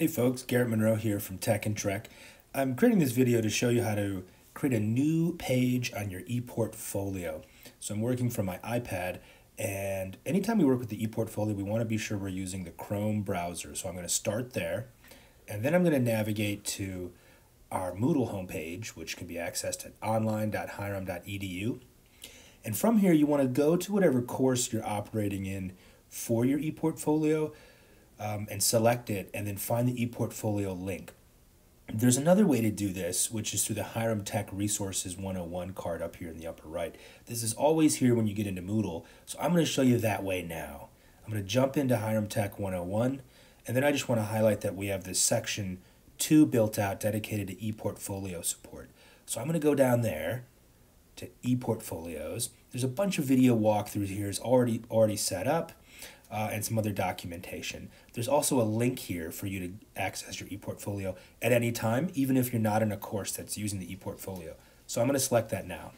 Hey folks, Garrett Monroe here from Tech and Trek. I'm creating this video to show you how to create a new page on your ePortfolio. So I'm working from my iPad and anytime we work with the ePortfolio, we want to be sure we're using the Chrome browser. So I'm going to start there and then I'm going to navigate to our Moodle homepage, which can be accessed at online.hiram.edu. And from here, you want to go to whatever course you're operating in for your ePortfolio um, and select it and then find the ePortfolio link. There's another way to do this, which is through the Hiram Tech Resources 101 card up here in the upper right. This is always here when you get into Moodle, so I'm going to show you that way now. I'm going to jump into Hiram Tech 101, and then I just want to highlight that we have this section 2 built out dedicated to ePortfolio support. So I'm going to go down there to ePortfolios. There's a bunch of video walkthroughs here is already already set up uh, and some other documentation. There's also a link here for you to access your ePortfolio at any time, even if you're not in a course that's using the ePortfolio. So I'm going to select that now.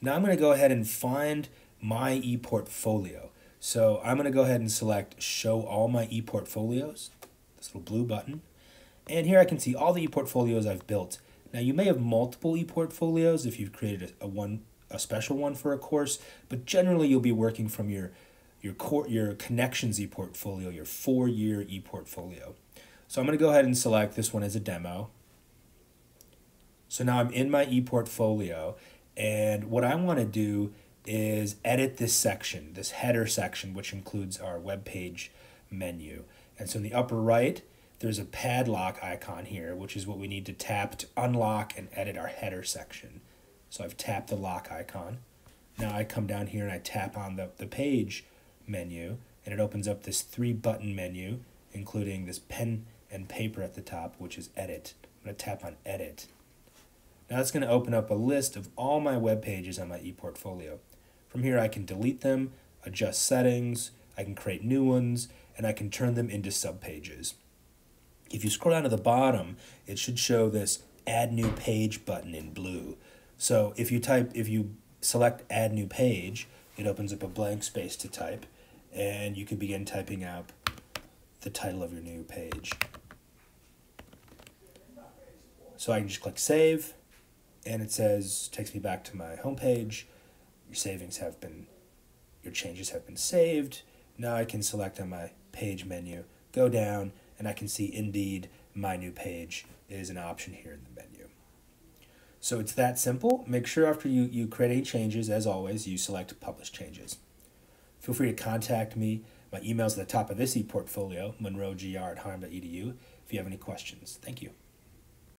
Now I'm going to go ahead and find my ePortfolio. So I'm going to go ahead and select Show All My ePortfolios, this little blue button. And here I can see all the ePortfolios I've built. Now you may have multiple ePortfolios if you've created a, a one a special one for a course, but generally you'll be working from your your core, your connections e-portfolio, your four-year e-portfolio. So I'm going to go ahead and select this one as a demo. So now I'm in my e-portfolio, and what I want to do is edit this section, this header section, which includes our web page menu. And so in the upper right, there's a padlock icon here, which is what we need to tap to unlock and edit our header section. So I've tapped the lock icon. Now I come down here and I tap on the, the page menu and it opens up this three button menu including this pen and paper at the top which is edit. I'm going to tap on edit. Now it's going to open up a list of all my web pages on my ePortfolio. From here I can delete them, adjust settings, I can create new ones, and I can turn them into subpages. If you scroll down to the bottom, it should show this add new page button in blue. So if you type if you select add new page, it opens up a blank space to type and you can begin typing out the title of your new page. So I can just click save and it says, takes me back to my home page. Your savings have been, your changes have been saved. Now I can select on my page menu, go down, and I can see indeed my new page is an option here in the menu. So it's that simple. Make sure after you, you create any changes, as always, you select publish changes. Feel free to contact me. My email's at the top of this ePortfolio, monroegr at hiram.edu, if you have any questions. Thank you.